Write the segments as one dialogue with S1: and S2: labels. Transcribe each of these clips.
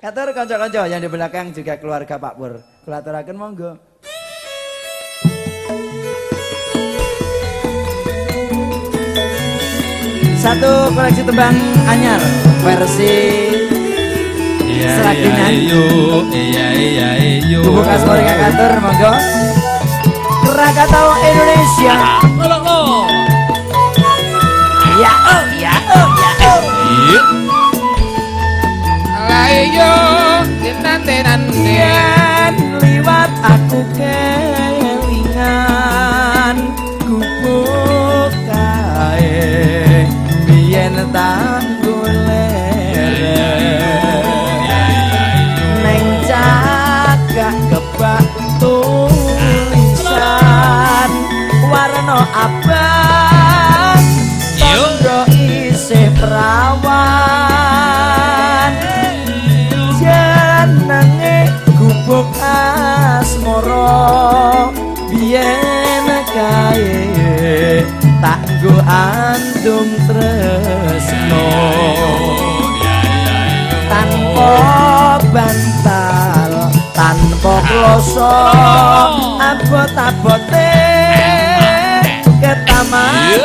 S1: Katur kanca-kanca yang di belakang juga keluarga Pak Pur. Kula aturaken monggo. Satu koleksi tembang anyar versi Seraginan.
S2: Iya iya iya.
S1: Bubuk Asmori Kakatur monggo. Krakatau Indonesia. Ya oh ya oh abang tondo isih perawan. Jenenge gubuk asmara. Biyen kae tak nggo andum tresno. Tanpa bantal tanpa kloso abot-abote ketaman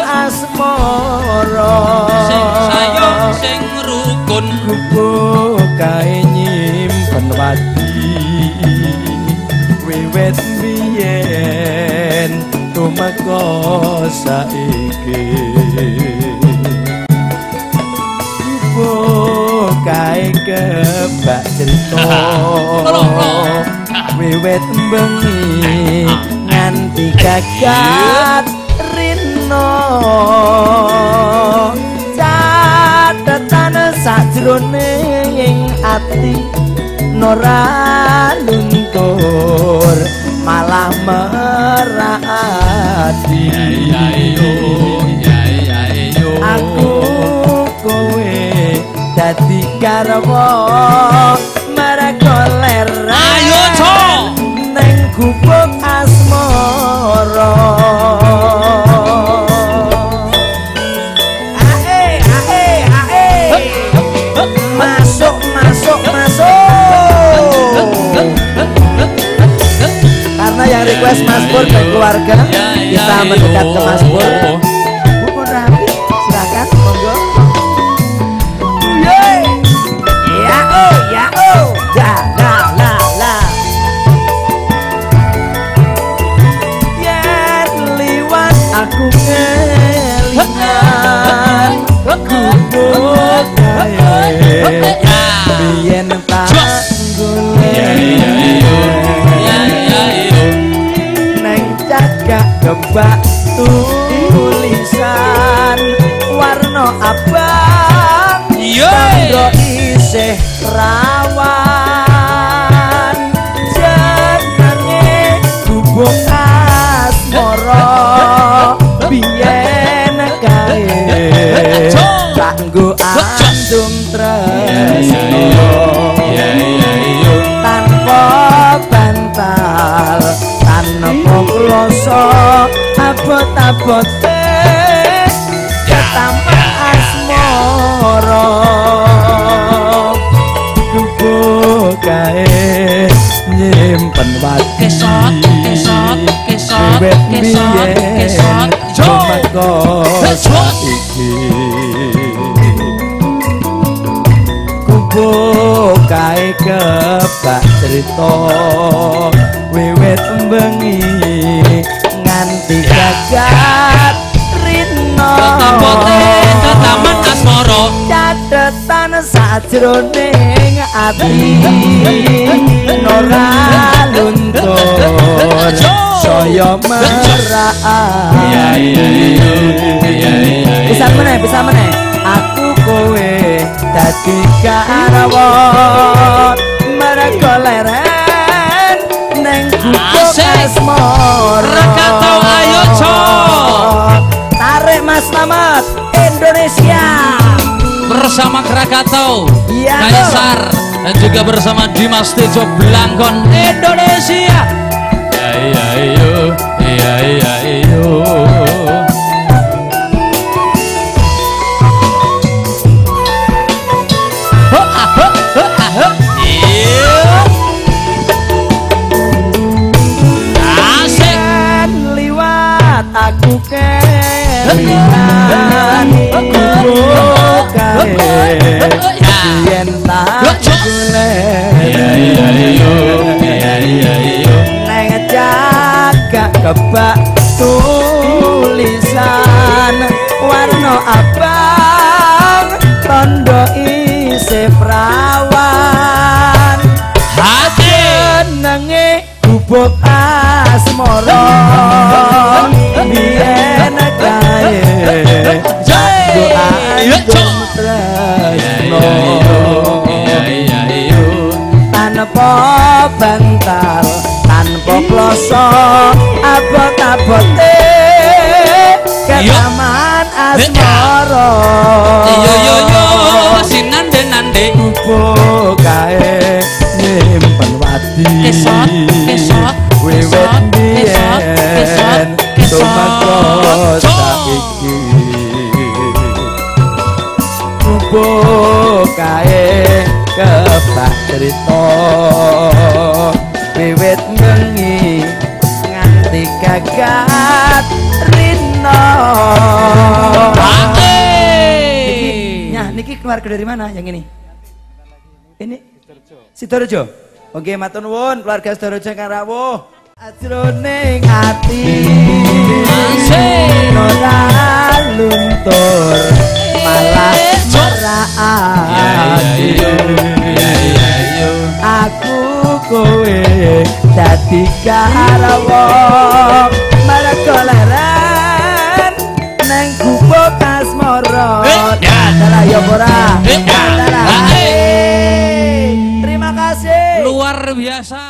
S1: asmara.
S2: Sing sayo sing rukun.
S1: gubuk kae nyimpen wadi. Wiwit biyen tumeka saiki. Gubuk kae kebak cerita. Wiwit bengi nganti gagat rino catetan sajroning ati nora luntur malah merati aku kowe dadi garwa mereka leren
S2: Ayo,
S1: request Mas Pur dan keluarga. Kita mendekat ke Mas Pur.
S2: Iyo.
S1: Bu mau rapi silakan monggo. Ya oh ya oh ya la la la. Yen liwat aku kelingan kebak tulisan warna abang. Tandro isih rawan abot-abote ketampa asmara gubuk kae nyimpen wadi
S2: Kesot, kesot, kesot, kesot, kesot. Kesot.
S1: saiki Gubuk kae kebak cerita Wiwit bengi gagat rino
S2: Tetapote tetaman asmara.
S1: catetan sajroning ati nora luntur saya merah
S2: Iya iya iya. Iya iya.
S1: bisa meneh bisa meneh aku kowe dadi garwa mereka leren neng gubuk
S2: Asik.
S1: Selamat Indonesia.
S2: Bersama Krakatau,
S1: ya,
S2: Kaisar dan juga bersama Dimas Tejo Blangkon. Indonesia. Ya ya yo, ya iya, iya, iya, iya yo.
S1: Aku
S2: kelingan
S1: kuku kae yen tak kebak
S2: tulisan warna
S1: abang
S2: tondo
S1: isi
S2: perawan hati. Nenge gubuk asmara.
S1: Tanpa bantal tanpa kloso abot-abote ketaman asmara.
S2: Yo yo yo sinande nande
S1: Gubuk kae nyimpen wadi.
S2: Kesot, kesot,
S1: wiwit
S2: kesot,
S1: biyen
S2: kesot, kesot,
S1: tumakos
S2: kesot.
S1: saiki Gubuk kae kebak cerita wiwit bengi nganti gagat rino. Niki, nyah, niki keluarga dari mana yang ini? Ini? Sidoarjo. Oke, matur nuwun keluarga Sidoarjo kang rawuh. Ajroning ati.
S2: Asik.
S1: Ora luntur kowe dadi karawa mergo leren neng gubuk asmara.
S2: Eh, ya.
S1: Dalah ya ora. Terima kasih.
S2: luar biasa